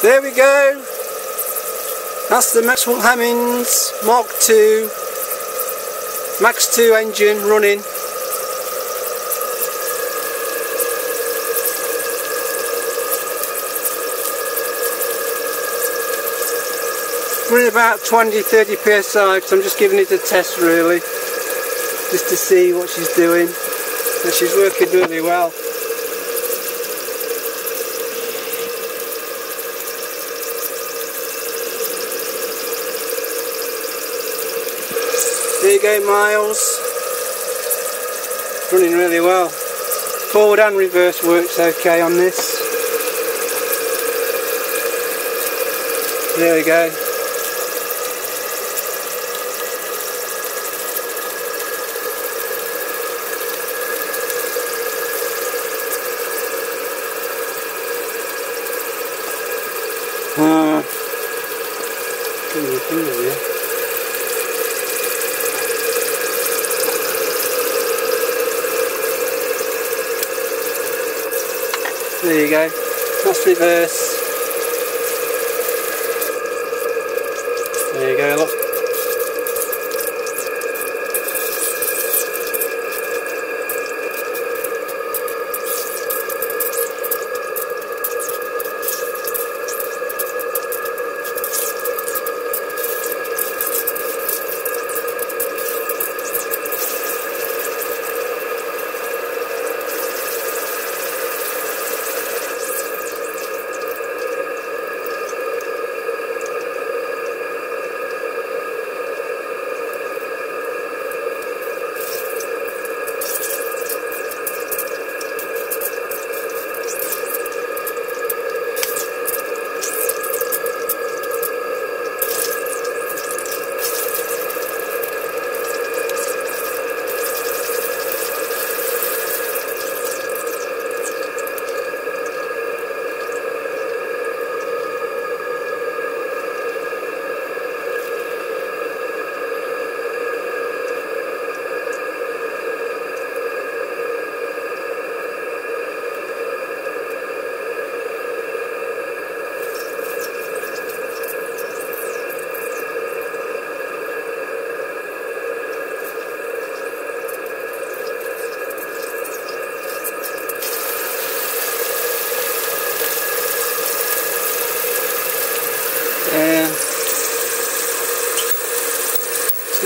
There we go. That's the Maxwell Hemmens Mark II Max 2 engine running. Running about 20-30 psi because I'm just giving it a test really. Just to see what she's doing. And she's working really well. There you go Miles. Running really well. Forward and reverse works okay on this. There we go. Uh, There you go. That's reverse.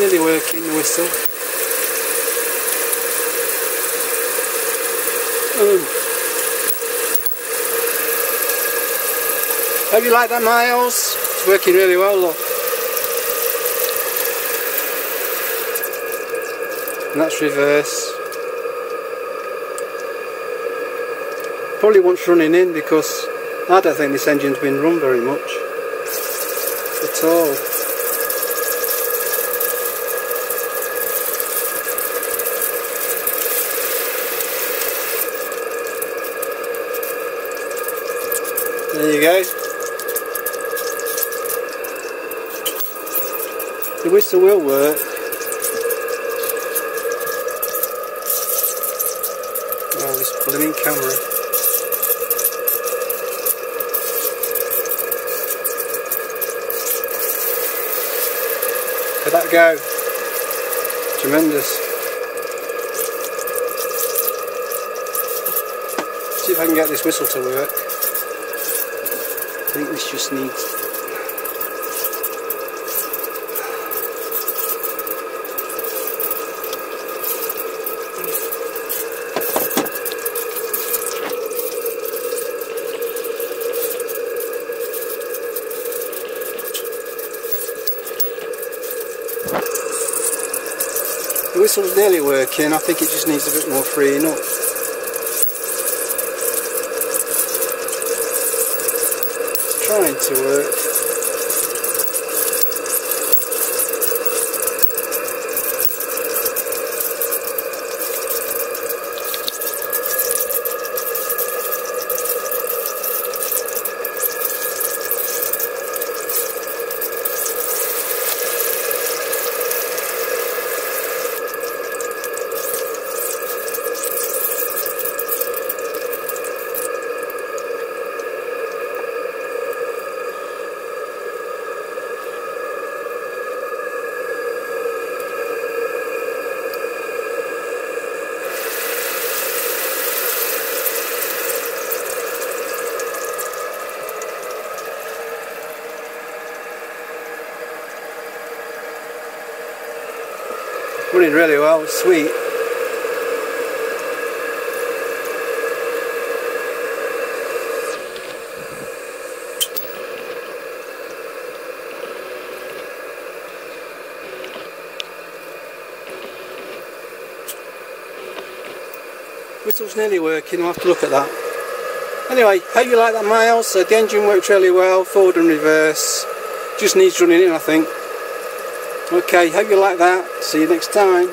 Nearly working, the whistle. Do you like that, Miles? It's working really well, look. And that's reverse. Probably wants running in because I don't think this engine's been run very much at all. There you go. The whistle will work. Oh, this blooming camera. Let that go. Tremendous. See if I can get this whistle to work. I think this just needs whistle's nearly working, I think it just needs a bit more freeing up. Trying to work. Running really well, sweet. Whistle's nearly working, I'll have to look at that. Anyway, hope you like that miles. So the engine works really well, forward and reverse. Just needs running in I think. Okay, hope you like that. See you next time.